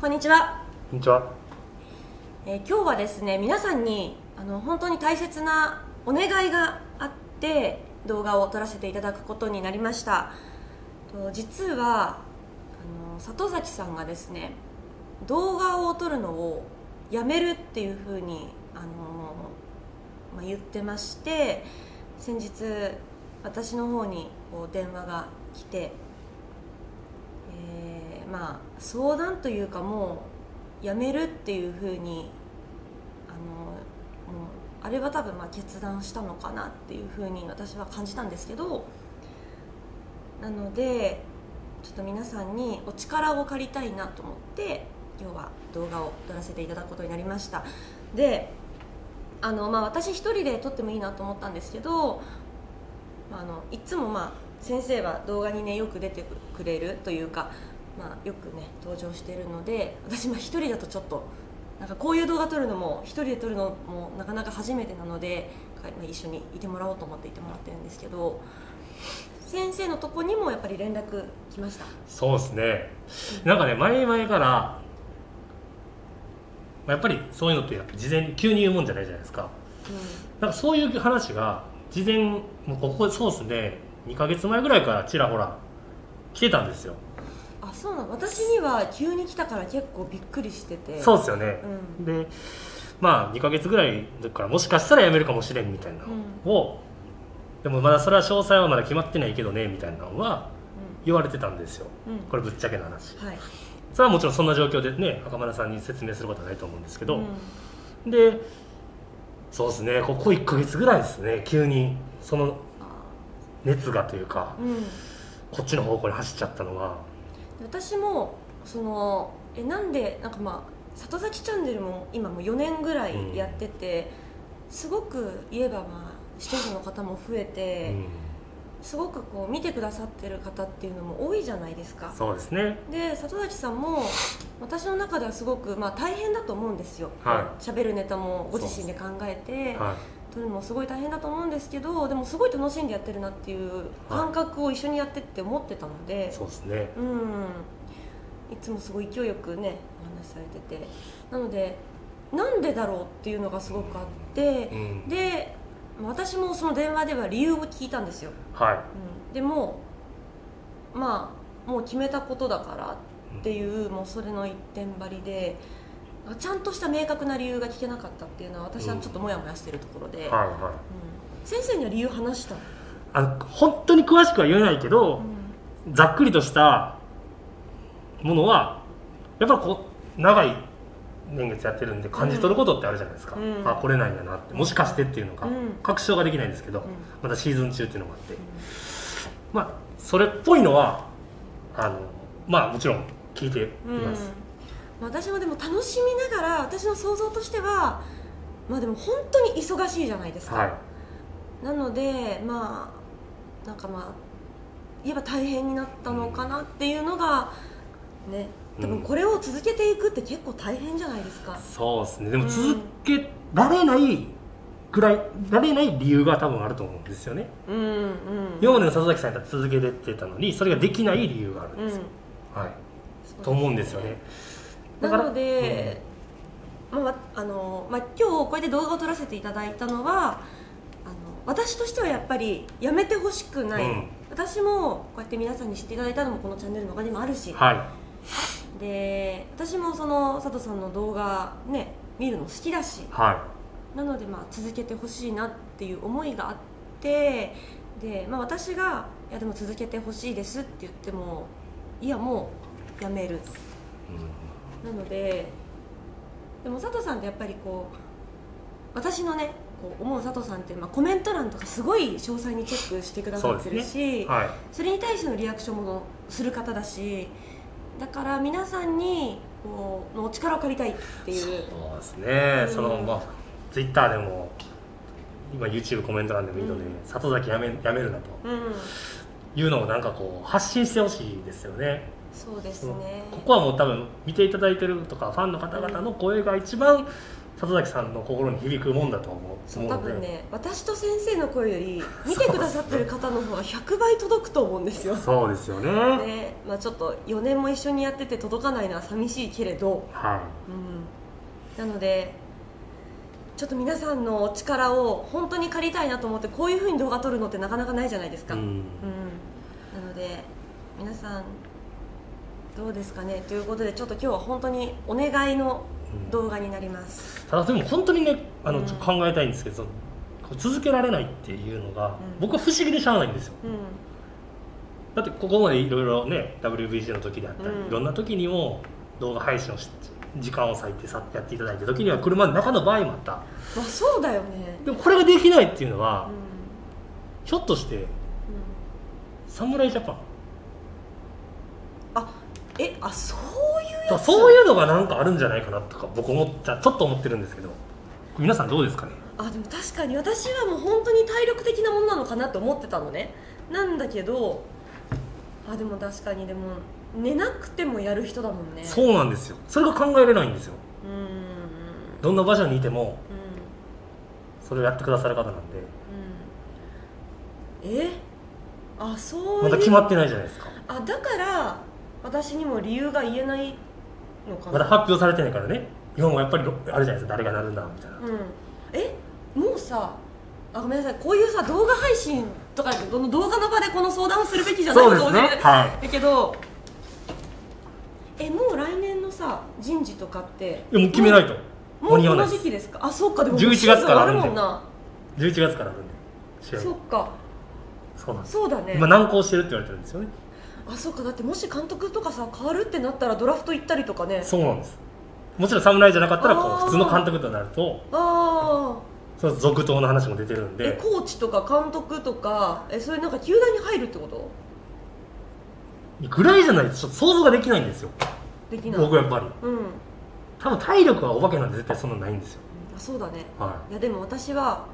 こんにちは、こんにちは。えー今日はですね皆さんにあの本当に大切なお願いがあって動画を撮らせていただくことになりましたと実はあの里崎さんがですね動画を撮るのをやめるっていうふうにあの、まあ、言ってまして先日私の方にこう電話が来て、えーまあ相談というかもうやめるっていうふうにあのもうあれは多分まあ決断したのかなっていうふうに私は感じたんですけどなのでちょっと皆さんにお力を借りたいなと思って今日は動画を撮らせていただくことになりました。であの、まあ、私一人で撮ってもいいなと思ったんですけど、あのいつもまあ先生は動画にねよく出てくれるというか、まあ、よくね登場してるので私まあ一人だとちょっとなんかこういう動画撮るのも一人で撮るのもなかなか初めてなのでかまあ一緒にいてもらおうと思っていてもらってるんですけど先生のとこにもやっぱり連絡来ました？そうですね。なんかね、前々から、まあやっぱりそういうのってやっぱ事前に急に言うもんじゃないじゃないですか。なんかそういう話が、事前、もうここそうですね、2ヶ月前ぐらいからちらほら来てたんですよ。あそうなの。私には急に来たから結構びっくりしてて。そうですよね。うん。で、まあ2ヶ月ぐらいだからもしかしたら辞めるかもしれんみたいなのを、でもまだそれは詳細はまだ決まってないけどねみたいなのは言われてたんですよ。うん、うんこれぶっちゃけの話。はい。それはもちろんそんな状況でね赤村さんに説明することはないと思うんですけど、うん。でそうですね。ここ1ヶ月ぐらいですね。急にそのあ熱がというかうん。こっちの方向に走っちゃったのが私もそのえなんでなんかまあ里崎チャンネルも今もう4年ぐらいやってて、すごく言えばまあ視聴者の方も増えて、うん。すごくこう見てくださってる方っていうのも多いじゃないですか。そうですね。で里崎さんも私の中ではすごくまあ大変だと思うんですよ。は喋、るネタもご自身で考えて。は撮るのもすごい大変だと思うんですけどでもすごい楽しんでやってるなっていう感覚を一緒にやってって思ってたので、いそうですね。うん。いつもすごい勢いよくねお話しされてて。なのでなんでだろうっていうのがすごくあってう、ん。で私もその電話では理由を聞いたんですよ、はうん、でもまあもう決めたことだからっていう、もうそれの一点張りでちゃんとした明確な理由が聞けなかったっていうのは私はちょっとモヤモヤしてるところで、いはいはい。うん。先生には理由話したの、あの本当に詳しくは言えないけど、ざっくりとしたものはやっぱこう長い年月やってるんで感じ取ることってあるじゃないですか、うん。あこれなんやなって。もしかしてっていうのが、うん。確証ができないんですけど、うん。まだシーズン中っていうのもあって、まあそれっぽいのはあのまあもちろん聞いています、うん、私もでも楽しみながら私の想像としてはまあでも本当に忙しいじゃないですか、はい。なのでまあなんかまあ言えば大変になったのかなっていうのがね多分これを続けていくって結構大変じゃないですか、そうですね。でもうん。続けられないぐらいられない理由が多分あると思うんですよね。うんうん。今までの佐々木さんやったら続けてってたのにそれができない理由があるんうんですよ、はい。そうと思うんですよねなので、まあわあのまあ、今日こうやって動画を撮らせていただいたのはあの私としてはやっぱりやめてほしくない、うん。私もこうやって皆さんに知っていただいたのもこのチャンネルのおかげでもあるし、はで私もその佐藤さんの動画ね見るの好きだし。い。はなのでまあ続けてほしいなっていう思いがあってで、まあ、私が「いやでも続けてほしいです」って言ってもいやもうやめるい、うんなのででも佐藤さんってやっぱりこう私のねこう思う佐藤さんって、まあ、コメント欄とかすごい詳細にチェックしてくださってるしそ,、はい。れに対してのリアクションもする方だしだから皆さんにこうのお力を借りたいっていう。そうですね、うん。そのまあツイッターでも今 YouTube コメント欄でもいいので、うん。里崎やめやめるなと。うん。いうのをなんかこう発信してほしいですよねそうですね。ここはもう多分見ていただいてるとかファンの方々の声が一番里崎さんの心に響くもんだと思う。多分ね私と先生の声より見てくださってる方の方が100倍届くと思うんですよ。そうですよね。ねまあ、ちょっと4年も一緒にやってて届かないのは寂しいけれど、はうん、なのでちょっと皆さんのお力を本当に借りたいなと思ってこういうふうに動画撮るのってなかなかないじゃないですか、い、ううんん、なので皆さんどうですかね？ということでちょっと今日は本当にお願いの動画になります、ただでも本当にねあの、考えたいんですけど続けられないっていうのが、うん。僕は不思議でしゃあないんですよ。うん。だってここまでいろいろね WBC の時であったり、うん。いろんな時にも動画配信をし時間を割いてさってやっていただいた時には車の中の場合もあった。まあそうだよね。でもこれができないっていうのは、うん。ひょっとしてうん。侍ジャパンあえあそういうやつ？そういうのがなんかあるんじゃないかなとか僕思っちゃちょっと思ってるんですけど。皆さんどうですかね？あでも確かに私はもう本当に体力的なものなのかなと思ってたのね。なんだけどあでも確かにでも寝なくてもやる人だもんね。そうなんですよ。それが考えれないんですよ。うん。うんどんな場所にいてもうそれをやってくださる方なんで。ん。え？あそういう。まだ決まってないじゃないですか。あだから私にも理由が言えないのかな。まだ発表されてないからね。日本はやっぱりろあるじゃないですか。誰がなるんだみたいな。うん。え？もうさあごめんなさい。こういうさ動画配信とかこの動画の場でこの相談をするべきじゃないかもしれないはい。だけどえもう来年のさ人事とかって。いやもう決めないと。もうこの時期ですか？あそっか。でも11シーズン月からあるもんな11月からあるんでそっか。そうなんです。そうだね。今難航してるって言われてるんですよねあそっか。だってもし監督とかさ変わるってなったらドラフト行ったりとかね。そうなんです。もちろん侍じゃなかったらこうあー。普通の監督となるとあその続投の話も出てるんで。コーチとか監督とかえそういうなんか球団に入るってこと？ぐらいじゃないとちょっと想像ができないんですよ。できない。僕やっぱり。うん。多分体力はお化けなんで絶対そんなのないんですよ。あそうだね。はいやでも私は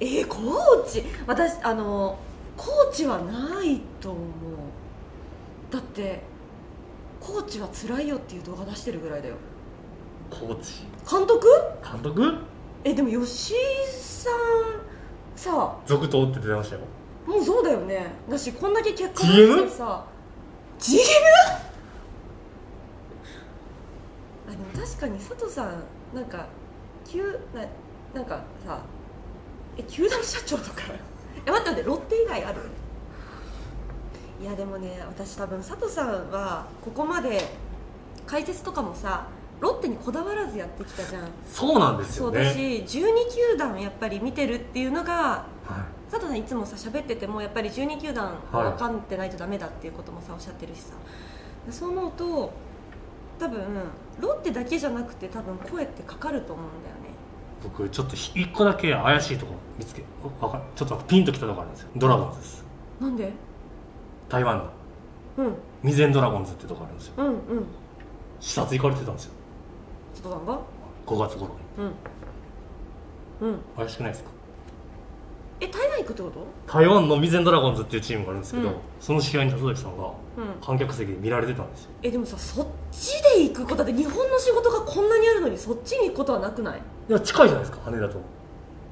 えー、コーチ？私あのコーチはないと思う。だってコーチは辛いよっていう動画出してるぐらいだよ。いコーチ？監督？監督？えでも吉井さんさ続投って出てましたよ。もうそうだよね。だしこんだけ結果？出してさ GM? あでも確かに佐藤さんなんか急ななんかさえ球団社長とかえ待って待ってロッテ以外ある？いやでもね私多分佐藤さんはここまで解説とかもさロッテにこだわらずやってきたじゃん。そうなんですそうよねだし12球団やっぱり見てるっていうのがは佐藤さんいつもさ喋っててもやっぱり12球団はい。分かってないとダメだっていうこともさおっしゃってるしさ。そう思うと多分ロッテだけじゃなくて多分声ってかかると思うんだよね。い僕ちょっと一個だけ怪しいところ見つけわかちょっとピンときたところあるんですよ。ドラゴンズです。なんで？台湾の。うん。ミゼンドラゴンズってとこあるんですよ。うんうん。視察行かれてたんですよ。佐藤さんが5月頃に。うん。うん。怪しくないですか？え台湾行くってこと？台湾のミゼンドラゴンズっていうチームがあるんですけど、うん。その試合に里崎さんがうん。観客席で見られてたんですよ。えでもさそっちで行くことだって日本の仕事がこんなにあるのにそっちに行くことはなくない？いや近いじゃないですか羽田と。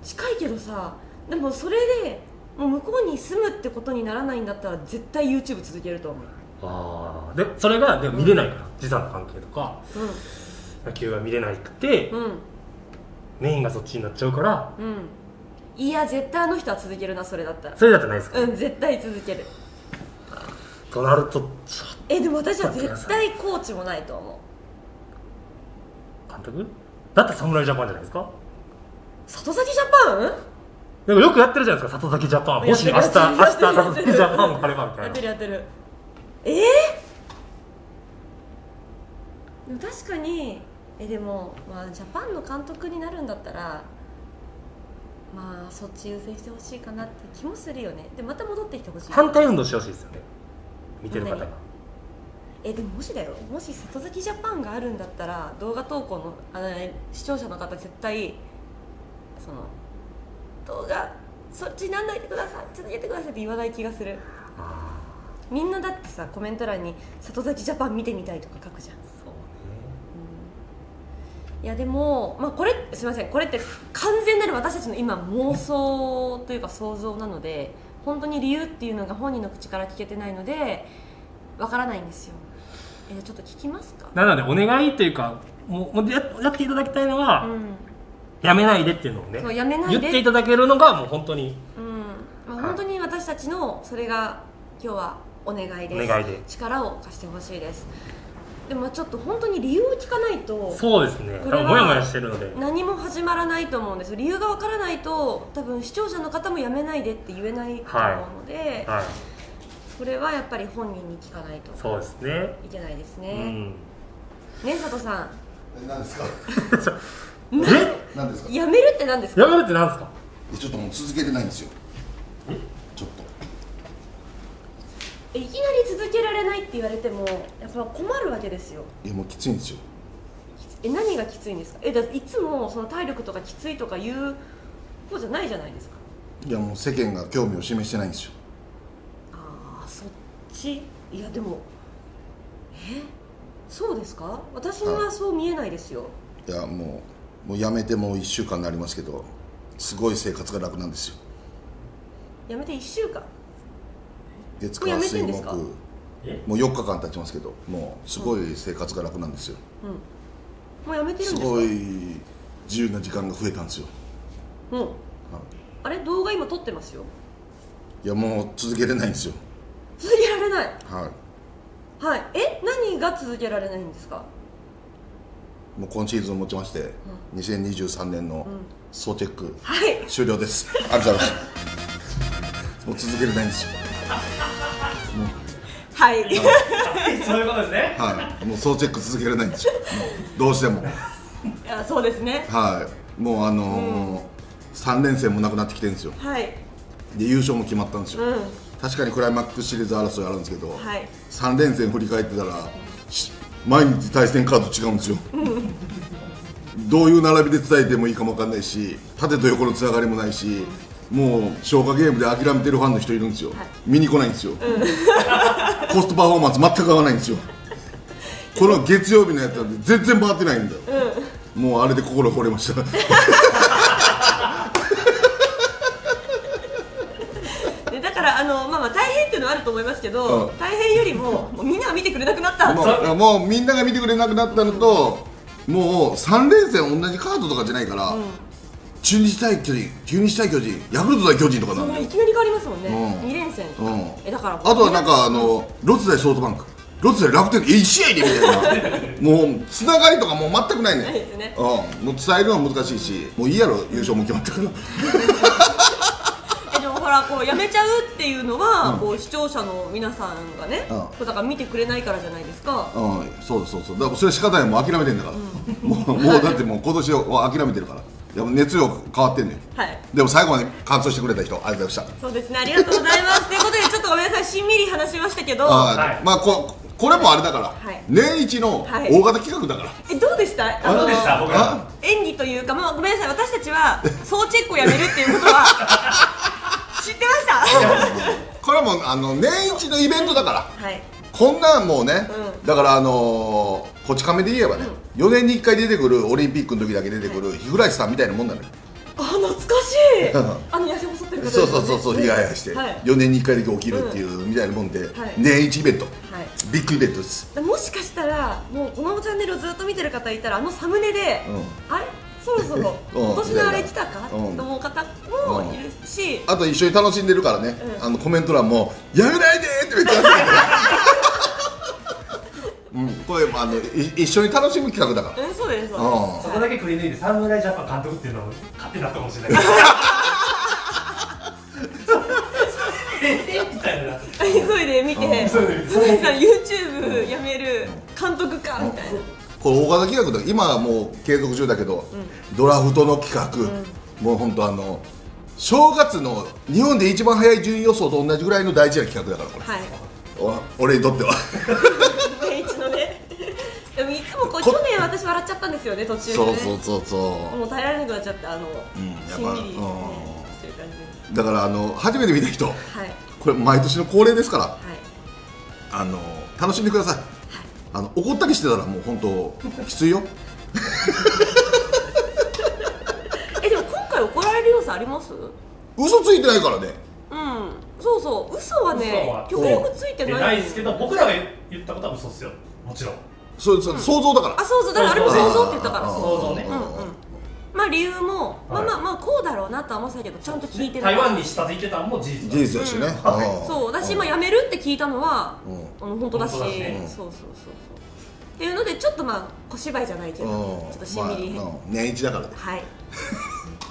近いけどさでもそれでもう向こうに住むってことにならないんだったら絶対 YouTube 続けると思う。ああでそれがでも見れないから、時差の関係とか。野球が見れなくて、うんうん。メインがそっちになっちゃうから。うん。いや絶対あの人は続けるなそれだったら。それだってないですか、うん絶対続けるとなるとえでも私は絶対コーチもないと思う。と監督？だって侍ジャパンじゃないですか？里崎ジャパン？でもよくやってるじゃないですか里崎ジャパン。もし明日明日里崎ジャパンがあればみたやっていなるやってる。ええでも確かにえでも、まあ、ジャパンの監督になるんだったらまあそっち優先してほしいかなって気もするよね。でまた戻ってきてほしい。反対運動してほしいですよね見てる方が。えでももしだよ。もし里崎ジャパンがあるんだったら動画投稿のあの視聴者の方絶対その動画そっちになんないでください。続けてくださいって言わない気がする。あみんなだってさコメント欄に「里崎ジャパン見てみたい」とか書くじゃん、あそうね。いやでも、まあ、これすみません。これって完全なる私たちの今妄想というか想像なので本当に理由っていうのが本人の口から聞けてないのでわからないんですよ。えーちょっと聞きますか？なのでお願いっていうかもうもうややっていただきたいのは、うん。やめないでっていうのをねそうやめないで。言っていただけるのがもう本当にうん。まあ、本当に私たちのそれが今日はお願いです。お願いで。力を貸してほしいですでもちょっと本当に理由を聞かないとそうですね。これは多分モヤモヤしてるので。何も始まらないと思うんです。理由がわからないと多分視聴者の方もやめないでって言えないと思うので、はい。これはやっぱり本人に聞かないとそうですね。いけないですうね、ん。ね佐藤さえ何ですか？え？何？ですか？んやめるって何ですか？やめるってなんですか？えちょっともう続けてないんですよ。え？いきなり続けられないって言われてもやっぱ困るわけですよ。いやもうきついんですよ。え何がきついんですか？えだいつもその体力とかきついとか言う方じゃないじゃないですか。いやもう世間が興味を示してないんですよ。ああそっち？いやでもえそうですか？私にはそう見えないですよ、い。やもうもうやめてもう1週間になりますけどすごい生活が楽なんですよ。やめて1週間？月もうや火水木。もう4日間経ちますけどもうすごい生活が楽なんですよ。うん。もうやめてるんですか？すごい自由な時間が増えたんですよ。う。んはあれ？動画今撮ってますよ。いやもう続けれないんですよ。続けられない？ははい。え？何が続けられないんですか？いもう今シーズンをもちまして2023年の総チェックはい。終了です。ありがとうございます。もう続けれないんですよはい。そういうことですね。はい。もう総チェック続けられないんですよどうしても。いやそうですね。はい。もうあのー3連戦もなくなってきてるんですよ。はい。で優勝も決まったんですよ、うん。確かにクライマックスシリーズ争いあるんですけど、はい。3連戦振り返ってたらし毎日対戦カード違うんですよ、どういう並びで伝えてもいいかもわかんないし縦と横のつながりもないしもう消化ゲームで諦めてるファンの人いるんですよ、見に来ないんですよ、コストパフォーマンス全く合わないんですよ。この月曜日のやつなんて全然回ってないんだよ、もうあれで心惚れました。でだからあの、まあ、まあ大変っていうのはあると思いますけど、うん。大変よりももうみんなが見てくれなくなった。もう。もうみんなが見てくれなくなったのと、もう3連戦同じカードとかじゃないから、中日対巨人中日対巨人ヤクルト対巨人とかなんだよ。もういきなり変わりますもんね、うん。2連戦、うん。えだからあとはなんかあのロッテ対ソフトバンク。ロッテ対楽天え1試合でみたいなもうつながりとかもう全くないねないですね。うん、もう伝えるのは難しいしもういいやろ優勝も決まったからえでもほらこうやめちゃうっていうのは、こう視聴者の皆さんがね、うん。こうだから見てくれないからじゃないですか、うん。そうそうそうだからそれ仕方ない。もう諦めてんだから、もうもうだってもう今年を諦めてるからいやもう熱量変わってんねん。はい。でも最後まで完走してくれた人ありがとうございました。そうですねありがとうございます。ということでちょっとごめんなさいしんみり話しましたけど。あーはい。まあここれもあれだから、はい。年一のはい。大型企画だから、えどうでした？あのどうでした？僕らあ演技というか、まあ、ごめんなさい。私たちは総チェックをやめるっていうことは 知ってました？これもあの年一のイベントだから。はい。こんなんもうね、うだからあのー、こち亀で言えばね、4年に1回出てくるオリンピックの時だけ出てくる日暮さんみたいなもんなのよあ懐かしい。あの痩せ細ってる方ですそうそうそうそう日がやして、はい。4年に1回だけ起きるっていうみたいなもんで、い。年一イベント。はい。ビッグイベントです。もしかしたらもうこのチャンネルをずっと見てる方いたらあのサムネで、あれ？そろそろ うん。今年のあれ来たか、うん。と思う方もいるし、あと一緒に楽しんでるからね、うん。あのコメント欄も「やめないで!」ってめっうん、これあのい一緒に楽しむ企画だから。うんそうですそうです。うん。そこだけくり抜いて侍ジャパン監督っていうのを勝手になったかもしれない。えみたいな急いで見て。うん。急いで見て。YouTube やめる監督かみたいな。これ大型企画だ今はもう継続中だけど、ドラフトの企画、もう本当あの正月の日本で一番早い順位予想と同じぐらいの大事な企画だからこれ。はい。お俺にとっては 去年私笑っちゃったんですよね途中で、ね、そうそうそうそう。もう耐えられなくなっちゃってあの、うん、やっぱ、ね、うん、だからあの初めて見た人、はい、これ毎年の恒例ですから、はい、あの楽しんでください、はい、あの怒ったりしてたらもう本当きついよ。えでも今回怒られる要素あります？嘘ついてないからね。うん。そうそう。嘘はね極力ついてない。ないですけど僕らが言ったことは嘘っすよ。もちろん。それそれ想像だから。あそうそうだから。あれも想像って言ったから。想像ね。うんうん。まあ理由も、まあまあまあこうだろうなとは思ってたけどちゃんと聞いてない台湾に下付いてたのも事実。だ事実だしね、うん。うん。そう私今辞めるって聞いたのは、うあの本当だし。本当だしね。そうそうそうそう。っていうのでちょっとまあ小芝居じゃないけど、うん。ちょっとしんみり、年一だからね。はい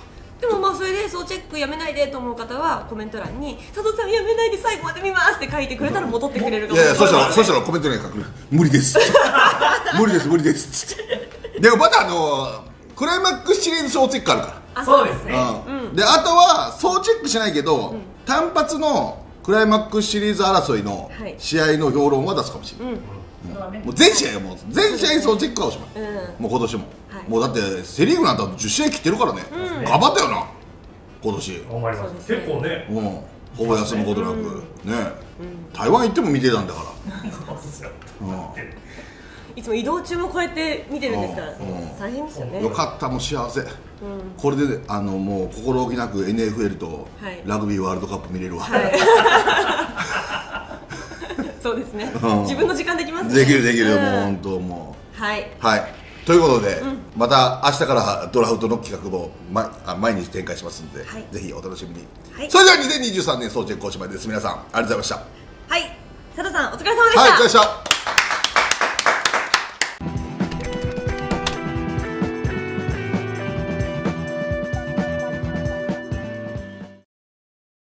でもまあそれでそうチェックやめないでと思う方はコメント欄に「佐藤さんやめないで最後まで見ます」って書いてくれたら戻ってくれるかもいやい。やそしたらそうそしたらコメントに書く 無理です。無理です。無理です。でもまだあのクライマックスシリーズ総チェックあるかあそうですね。ら、うん。であとは総チェックしないけど、単発のクライマックスシリーズ争いのはい。試合の評論は出すかもしれない、それはねもう全試合もう全試合総チェックはおしまい、うん。もう今年も、はいもうだってセ・リーグなんて10試合切ってるからね、うん。頑張ったよな。今年。頑張ります。そうですね。結構ね。うん。ほぼ休むことなく、ね、台湾行っても見てたんだから。そうっすよ。いつも移動中もこうやって見てるんですから、うん。大変ですよね。よかったもう幸せ、これであのもう心置きなく NFL とはい。ラグビーワールドカップ見れるわ、はい。そうですね、うん。自分の時間できますね。できるできる、うん。もう本当もはい、うはいということで、また明日からドラフトの企画も、ま、あ毎日展開しますので、はい。ぜひお楽しみに、はい。それでは2023年総チェックおしまいです。皆さんありがとうございました。はい、佐藤さんお疲れ様でした、はいお疲れ様でした